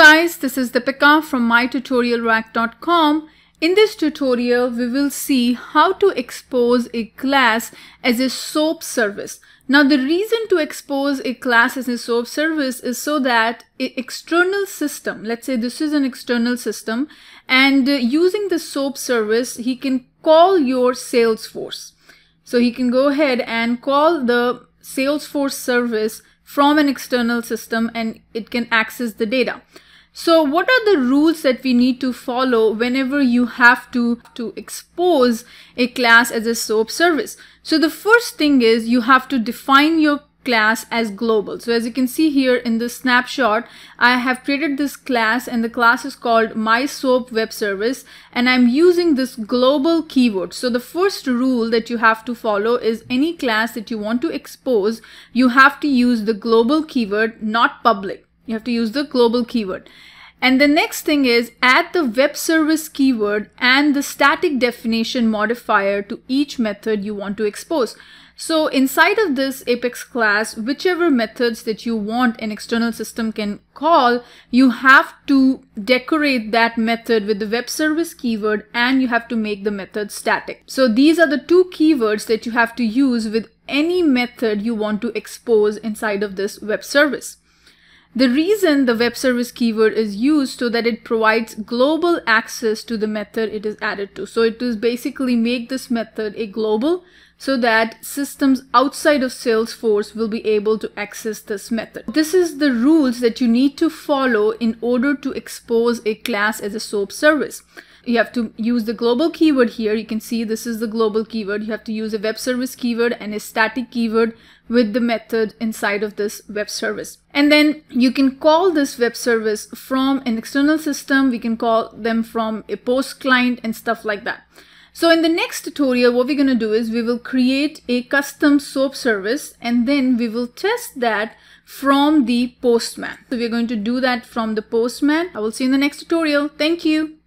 guys, this is Deepika from mytutorialrack.com. In this tutorial, we will see how to expose a class as a SOAP service. Now, the reason to expose a class as a SOAP service is so that an external system, let's say this is an external system, and uh, using the SOAP service, he can call your Salesforce. So he can go ahead and call the Salesforce service from an external system and it can access the data. So what are the rules that we need to follow whenever you have to, to expose a class as a SOAP service? So the first thing is you have to define your class as global. So as you can see here in the snapshot, I have created this class and the class is called my soap web service and I'm using this global keyword. So the first rule that you have to follow is any class that you want to expose, you have to use the global keyword, not public. You have to use the global keyword. And the next thing is add the web service keyword and the static definition modifier to each method you want to expose. So inside of this Apex class, whichever methods that you want an external system can call, you have to decorate that method with the web service keyword and you have to make the method static. So these are the two keywords that you have to use with any method you want to expose inside of this web service. The reason the web service keyword is used so that it provides global access to the method it is added to. So it is basically make this method a global so that systems outside of Salesforce will be able to access this method. This is the rules that you need to follow in order to expose a class as a SOAP service. You have to use the global keyword here. You can see this is the global keyword. You have to use a web service keyword and a static keyword with the method inside of this web service. And then you can call this web service from an external system. We can call them from a post client and stuff like that. So in the next tutorial, what we're going to do is we will create a custom SOAP service and then we will test that from the postman. So we're going to do that from the postman. I will see you in the next tutorial. Thank you.